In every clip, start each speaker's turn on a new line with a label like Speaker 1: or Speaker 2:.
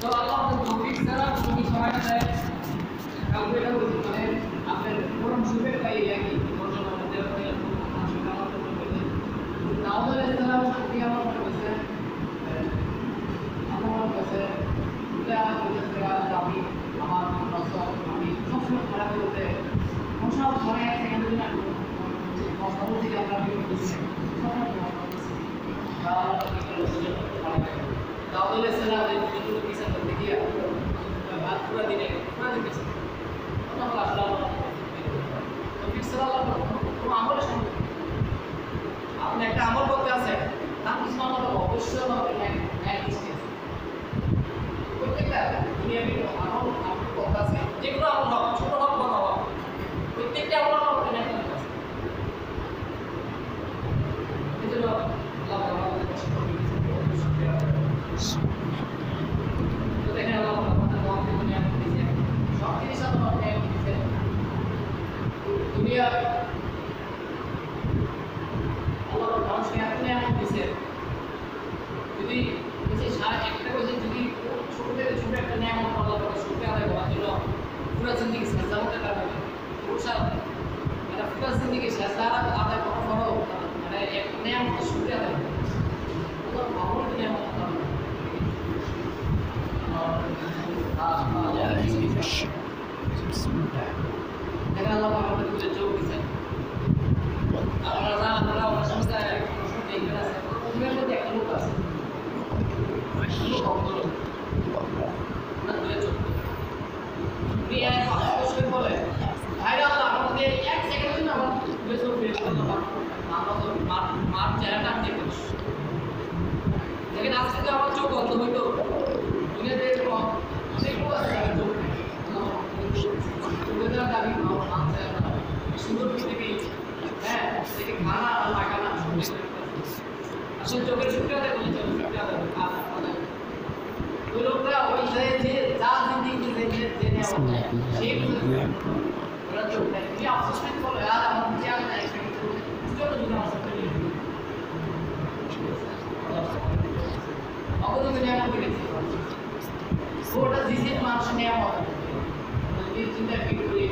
Speaker 1: তো আল্লাহ তৌফিক ছাড়া তুমি সময়টা দেয় কাউকে মানে আপনার কোরআন শুরুতে পাই একই। দাউদ আলাইহিস সালাম শান্তি আমার মনে হয়েছে আমার মনে হয়েছে আমি আমার নসর আমি সবসময় খারাপ বলতে সব মনে এক সেকেন্ড দিন আমি বলতে গিয়ে আমরা সবসময় দাউদ কোনো একটা আমল করতে আছে, তার কিছু আমল অবশ্যই প্রত্যেকটা দুনিয়াবি আমল যেগুলো আমল হোক বড় হোক প্রত্যেকটা আমল আমাদের ন্যায় দৃষ্টি আছে এই জন্য আল্লাহ আমাদের কষ্ট করে তো দেখেন আল্লাহ আমাদের আমাদের দুনিয়া দিয়েছে সব জিনিস আল্লাহ ন্যায় দিয়েছে দুনিয়া আল্লাহ মানুষকে এত নিয়ামত দিয়েছে যদি বলছে সারা একটা বলছে যদি ছোট থেকে ছোট একটা নিয়ামত আল্লাহ তাকে শুক্রে আদায় করার জন্য পুরো জিন্দিগি সাজা হতে পারবে পুরুষা মানে পুরো জিন্দিগি সাজা আদায় করা ফরও মানে এক নিয়ামত শুক্রে আদায় করে। ওটা ভাবুন নিয়ামত এখানে আল্লাহ আমাদের দুটো চোখ দিয়েছেন আপনারা যা আপনারা আমার ওদের মধ্যে একটা লোক আছে। লোক অন্তর না দুটো চোখ উনি এক অবশ্যই বলে ভাইরা আল্লাহ আমাদের এক সেকেন্ড জন্য আমার দুটো চোখ বের করতে আমরা তো মার চেহারাটা আমি দেখে দেখেন আজকে তো আমার চোখ অন্ধ হইতো দুনিয়াতে অনেক লোক আছে সুন্দর পৃথিবী হ্যাঁ থেকে খানা আর দেয় খানা ওই যে যে জিন্দিগি যে যে যে নেওয়া ওরা চোখ তুমি আফসোস করে আমার সেটা করি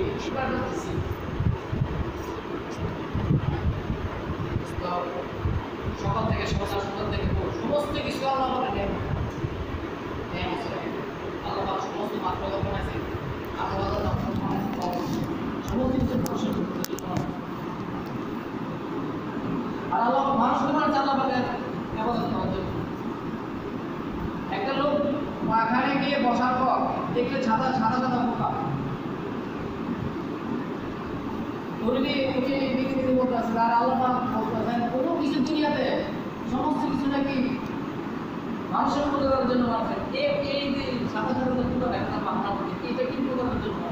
Speaker 1: সকাল থেকে সকাল সকাল থেকে সমস্ত কিছু আমাদের নেই আল্লাহ পাক সমস্ত মাত্র যখন আছে আল্লাহ সমস্ত কিছু মানুষের আর আল্লাহ মানুষ তোমার আল্লাহ পাকের আবাদত করার জন্য একটা লোক পাখানে গিয়ে বসার পর দেখলে ছাতা সাদা সাদা পোকা উনি উনি বিক্রি করতেছেন আর আল্লাহ বলতেছেন কোনো কিছু দুনিয়াতে সমস্ত কিছু নাকি মানুষের উপকারের জন্য বানাচ্ছেন এই যে সাদা পুরো একটা বাংলা বলি, এটা কি উপকারের জন্য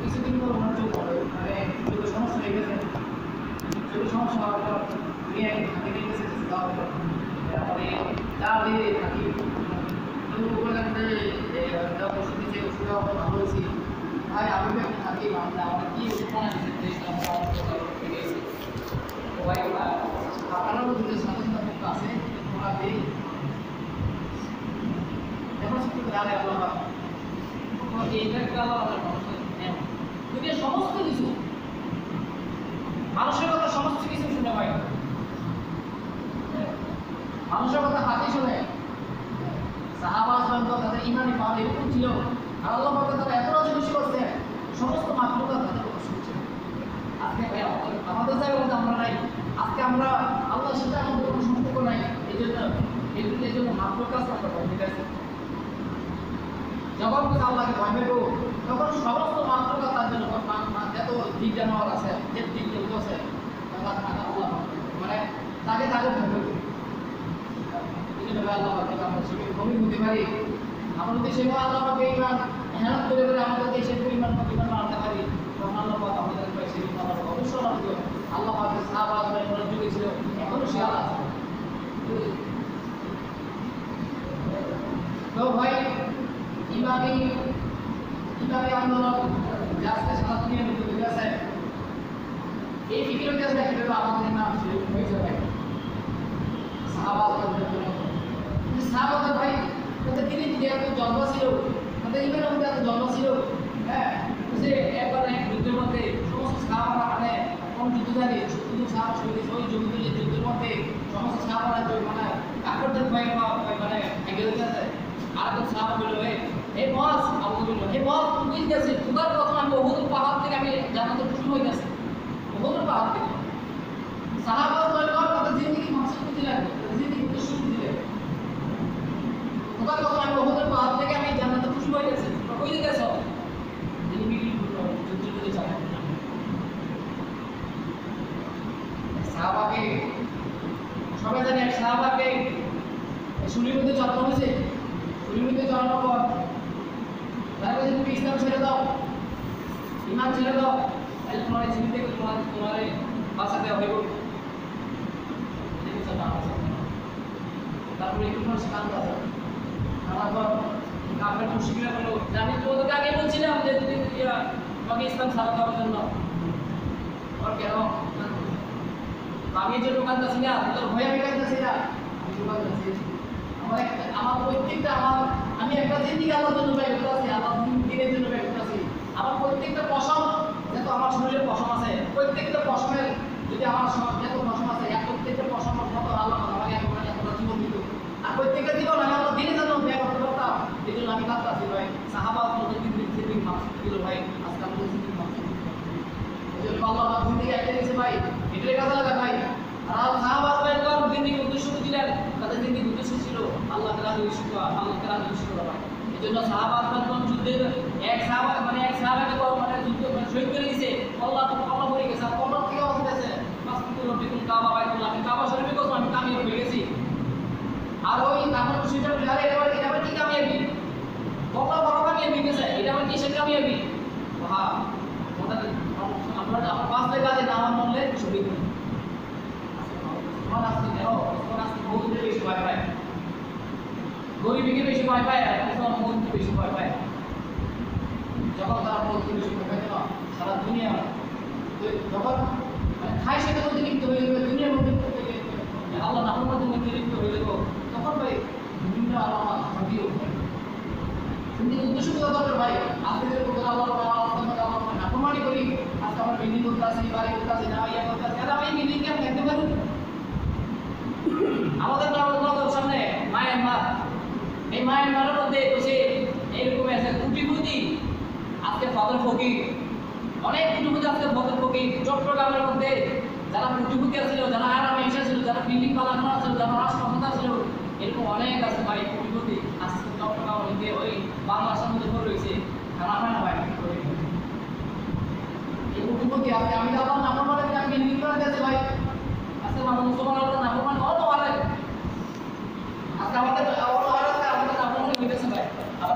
Speaker 1: কিছুদিন পর মানে সমস্যা হয়ে গেছে সমস্যা হওয়ার পর নিয়ে গেছে তারপরে তার দিয়ে থাকি যে ওষুধ দিচ্ছে, ওষুধ ভালো হয়েছি। ভাই, আমি আমার দিচ্ছে সবাই আপনারাও যদি সচেতন মুক্ত আছে ওরা দিই এখন শুধু দাঁড়ে আল্লাহ এইটা একটা আল্লাহ মানুষের সমস্ত কিছু মানুষের কথা সমস্ত কিছু শুনে পাই মানুষের কথা হাতে শুনে সাহাবাজ তাদের ইমানি পাওয়া এরকম ছিল আর আল্লাহ তারা এত রাজি খুশি করছে সমস্ত মাতৃকা তাদের কথা শুনছে আজকে আমাদের জায়গার মধ্যে আমরা নাই আজকে আমরা আল্লাহর সাথে আমাদের কোনো সম্পর্ক নাই এই জন্য এই জন্য মাত্র কাজ আমরা ঠিক আছে? যখন তখন সমস্ত মাত্রটা তার জন্য এত জানোয়ার আছে, যে আছে মানে তাকে তাকে আল্লাহ আমরা পারি যদি সেভাবে আল্লাহকে হেরাত করে করে আমাদেরকে সেই পরিমাণ পরিমাণ বাড়াতে পারি তখন আল্লাহ পাক আমাদের পাই সেই আল্লাহ অবশ্যই আমাদের আল্লাহ পাকের সাহাবা আজমাইন যুগে ছিল এখনও সে আল্লাহ আছে তো ভাই ইমামি ইমামি আন্দোলন যে আজকে সারা দুনিয়ার মধ্যে ঠিক আছে এই ফিকির হচ্ছে কীভাবে আমাদের নাম হয়েছে ভাই সাহাবাদের জন্য কিন্তু সাহাবাদের ভাই ওদের তিনি যে এত জন্ম ছিল ওদের ইমানের মধ্যে এত জন্ম ছিল হ্যাঁ যে একবার এক যুদ্ধের মধ্যে সমস্ত সাহাবারা মানে কোন যুদ্ধ জানি শুধু সাহাবা শহীদ ওই যুদ্ধ যে যুদ্ধের মধ্যে মানে মানে এই বস বলল বস তুমি তোমার কথা আমি বহুত পাহাড় থেকে আমি হয়ে গেছে বহুত পাহাড় থেকে সাহাবা বলল তাদের জিন্দগি দিলেন জিন্দগি উদ্দেশ্য দিলেন তোমার কথা আমি বহুত পাহাড় থেকে আমি জানাতে খুশি হয়ে গেছে তোমরা কই গেছ তিনি মিডিল যুদ্ধ করে চালান সাহাবাকে সবাই জানে এক সাহাবাকে শুলির মধ্যে জন্ম হয়েছে শুলির মধ্যে জন্মার পর তারা বলছে তুমি ইসলাম ছেড়ে দাও ইমান ছেড়ে দাও তাহলে তোমার এই জীবিত থেকে তোমার তোমার এই বাঁচা দেওয়া হইব আমি আমার প্রত্যেকটা একটা আছি দিনের জন্য আমার প্রত্যেকটা যেহেতু আমার প্রত্যেকটা পশমের যদি আমার যত পশম আছে প্রত্যেকটা পশম মতো আমাকে এক করে এতটা জীবন দিত আর প্রত্যেকটা জীবন আমি আল্লাহ দিনের জন্য ব্যয় করতে পারতাম এই জন্য আমি কাঁদতে আছি ভাই সাহাবা মতো জিন্দিগি জিন্দিগি মাকসুদ দিল ভাই আজকে আমাদের জিন্দিগি মাকসুদ এই জন্য আল্লাহ আমার জিন্দিগি একটা দিয়েছে ভাই এটাই কাজে লাগা ভাই আর সাহাবাত ভাই তো জিন্দিগি উদ্দেশ্য দিলেন তাদের জিন্দিগি উদ্দেশ্য ছিল আল্লাহ তাআলা উদ্দেশ্য আল্লাহ তাআলা উদ্দেশ্য ভাই এই জন্য সাহাবাত কোন যুদ্ধের এক সাহাবা মানে এক সাহাবাকে মানে যুদ্ধ মানে শহীদ করে দিয়েছে আল্লাহ তো আল্লাহ মরে গেছে। কবর থেকে আসতেছে মাসকুল রব্বিকুল কাবা বাইতুল্লাহ আমি কাবা শরীফে কত আমি কামিয়ে হয়ে গেছি। আর ওই আমার সেটা আরে এটা এটা কি কামিয়াবি? কত বড় কামিয়াবি গেছে। এটা আবার কিসের কামিয়াবি? হ্যাঁ ওটা আমরা আমার পাঁচ টাকা কাজে নামার মূল্যে শহীদ তোমার আজকে তোমার আজকে বহুত বেশি ভয় পায়। গরিবীকে বেশি ভয় পায় আর তোমার মনকে বেশি ভয় পায়। যখন তারা মনকে বেশি ভয় পায় না সারা দুনিয়া যখন মানে খায় সেটা মধ্যে লিপ্ত হয়ে যাবে, দুনিয়ার মধ্যে যাবে। আল্লাহ নামের মধ্যে মধ্যে লিপ্ত হয়ে যাবে। তখন ভাই বিভিন্ন ঘটিয়ে উঠবে কিন্তু উদ্দেশ্য কোথা দরকার ভাই আজকে যে কোথা আল্লাহ আল্লাহ আল্লাহ নাফরমানি করি আজকে আমরা বিল্ডিং করতে আসি, বাড়ি করতে আসি না ইয়া করতে আসি আমি বিল্ডিং কে দেখতে পারি? আমাদের এই মায়ের মার মধ্যে বসে এইরকম আছে কুটিপুতি আজকে ফদর ফকির, অনেক কুটিপুতি আজকে ফদর ফকির, চট্টগ্রামের মধ্যে যারা কুটিপুতি আছিল যারা আরামে এসেছিল যারা বিল্ডিং পালানো আছিল যারা রাষ্ট্রপতি ছিল এরকম অনেক আছে ভাই কুটিপুতি আজকে চট্টগ্রামের মধ্যে ওই বাংলাদেশের মধ্যে পড়ে রয়েছে খানা হয় না। ভাই এই কুটিপুতি আজকে আমি আবার নাম মানে আমি বিল্ডিং করে দিয়েছে ভাই। আজকে মানুষ মুসলমান নাম মানে অত আজকে আমাদের নাম মনে হইতেছে ভাই আমাদের আছে এই মাটি নামাজ সময় আছে কত কত জন মানুষ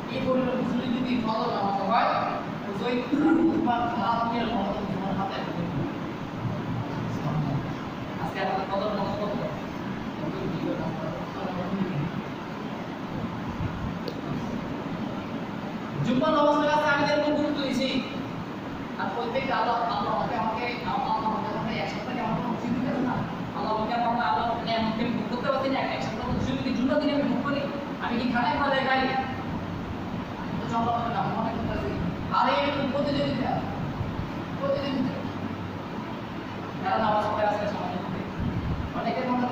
Speaker 1: এই পরিমাণ কাছে আমি যেরকম গুরুত্ব দিয়েছি, আর প্রত্যেকটা আল্লাহ আল্লাহ আমাকে আমাকে, আল্লাহ আমাকে আমাকে এক সপ্তাহে আমার কোনো উচিত দিতে না। আল্লাহ আমাকে আমাকে, আল্লাহ আমাকে ভোগ করতে পারছি না এক সপ্তাহ যদি জুম্মা দিনে আমি ভোগ করি? আমি কি খানায় খাওয়া যায় গাই তো চলো আমাকে না মনে করতেছি আর এই প্রতিযোগিতা প্রতিযোগিতা যারা নামাজ পড়ে সমাজের মধ্যে অনেকে মনে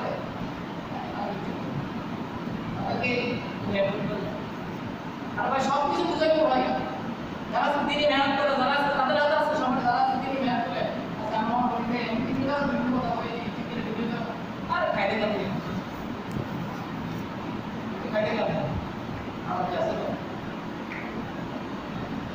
Speaker 1: আর ভাই সব কিছু বুঝাইবো ভাই যারা দিনে মেহনত করে যারা আছে তাদের হাতে আছে সময় যারা আছে দিনে মেহনত করে মনে করি বিভিন্ন বিভিন্ন কথা বলি আর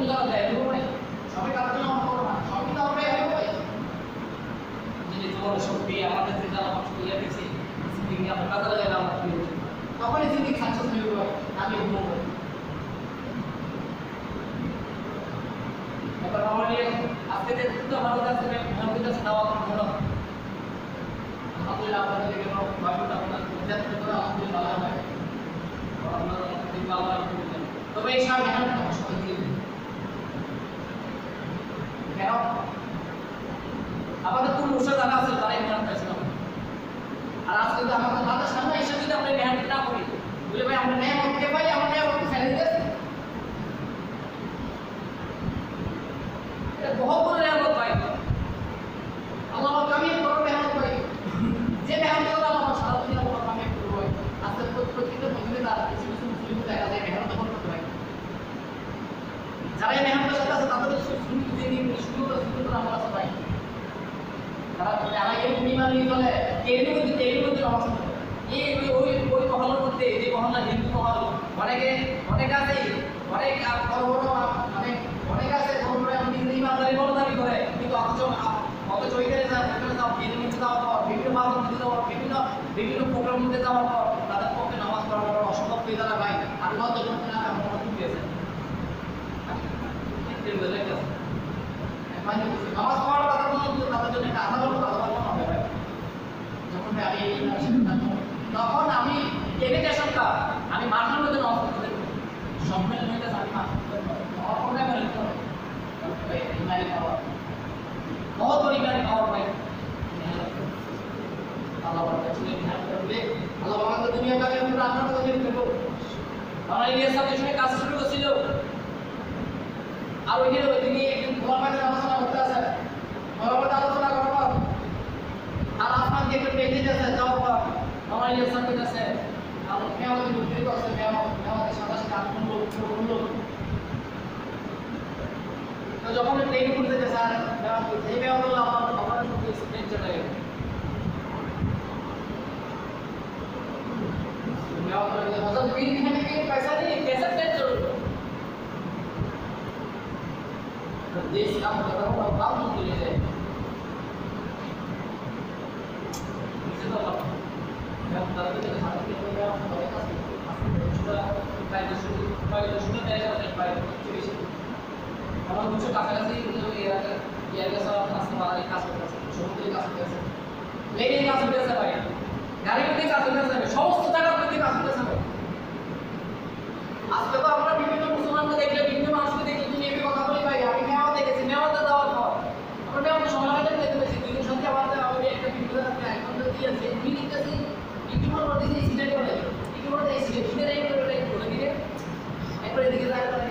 Speaker 1: অতগুলো টাকা দেয় দেবো ভাই সবাই কাজের জন্য আমার করো না সবই তো আমরা হবে ভাই যদি তোমার শক্তি আমাদের যে জ্বালা কষ্ট দিয়েছি সিন্দিকে আমরা কাজে লাগাইলে আমরা কি হচ্ছে তখন এই সিন্দিকে সাকসেস যাবে আমি ঘুমবো এবার আমাদের আজকে যে দুটো আমাদের কাছে আমাদের কাছে দেওয়া হলো alhamdulillah apa yang kita mau baca dalam kitab itu alhamdulillah lah alhamdulillah alhamdulillah তবে এই সার কেন? আমাদের কোন মুর্শিদ যারা আছে, তারা এই মেহনত পাইছিল আর আজকে তো আমাদের তাদের সামনে এসে যদি আমরা মেহনত না করি, বলে ভাই, আমরা ন্যায় মতকে পাই? আমরা মতকে ফেলে দিতেছি এটা বহুত বড় নিয়ামত ভাই আল্লাহ কামি বড় নিয়ামত ভাই যে মেহনত করে আল্লাহ সারা দুনিয়া বড় কামি করব আজকে প্রত্যেকটা মসজিদে তার কিছু কিছু মুসলিম দেখা যায় মেহনত করতে হয় যারা এই মেহনতের সাথে আছে তাদের শুরু যে দিন শুরু করে শুরু করে আমার আছে ভাই তারা মহল অনেকে আছে অনেক বড় বড় অনেক আছে বড় বড় ওইখানে যাও কেড়ে মধ্যে বিভিন্ন বিভিন্ন বিভিন্ন মধ্যে যাওয়ার পর তাদের পক্ষে নামাজ পড়া বড় অসম্ভব হয়ে ভাই আল্লাহ তো না আমার দিয়েছে মানে নামাজ পড়ার কথা বলতে তাদের জন্য একটা আধা ঘণ্টা আমি এই তখন আমি এডুকেশনটা আমি মাথার মধ্যে আমি মাথা অপরাধ করে ইমানি খাওয়া বহুত ইমানি খাওয়া ভাই আল্লাহ বড় ছিল করবে। আল্লাহ আমাদের দুনিয়া আমরা আপনার কথা চিন্তা আমরা ইলিয়াস সাহেবের সঙ্গে কাজ শুরু করেছিল। আর ওইখানে ওই তিনি ধর্মের আলোচনা করতে ধর্মের আলোচনা के देखकर बेटे जैसा जॉब हमारे लिए सब जैसे अब मैं वो जो फिर को से मैं मैं वो सादा सादा उन लोग उन लोग। तो जब हमने ट्रेनिंग करते जैसा मैं वो थे मैं वो लाभ हमारे को एक्सप्लेन चल रहा है। मैं वो मतलब बिल दिखाने के पैसा नहीं कैसे पेड तो देश मतलब काम कर रहा हूँ काम मुझे ले जाए আমার কিছু কাছাকাছি কাজ করতেছে সমুদ্রে কাজ করতেছে লেনে কাজ করতেছে ভাই গাড়ি মধ্যে কাজ করতেছে সমস্ত জায়গার মধ্যে কাজ করতেছে ভাই আজকে তো আমরা বিভিন্ন মুসলমানকে দেখলে বিভিন্ন মানুষকে দেখলে তুমি এমনি কথা বলি ভাই আমি মেয়াও দেখেছি মেয়াওতে যাওয়ার পর আমরা মেয়াওতে সময় লাগাতে দেখতে পেয়েছি দুই দিন সাথে আমাদের আমি একটা ভিডিও দেখতে এখন তো দিয়েছে তুমি দেখতেছি একটু পর পর দিয়েছি সিলেক্ট করে একটু পর দিয়ে সিলেক্ট সিলেক্ট এই করে এই করে দিয়ে একবার এদিকে যায় করে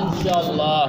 Speaker 2: ইনশাআল্লাহ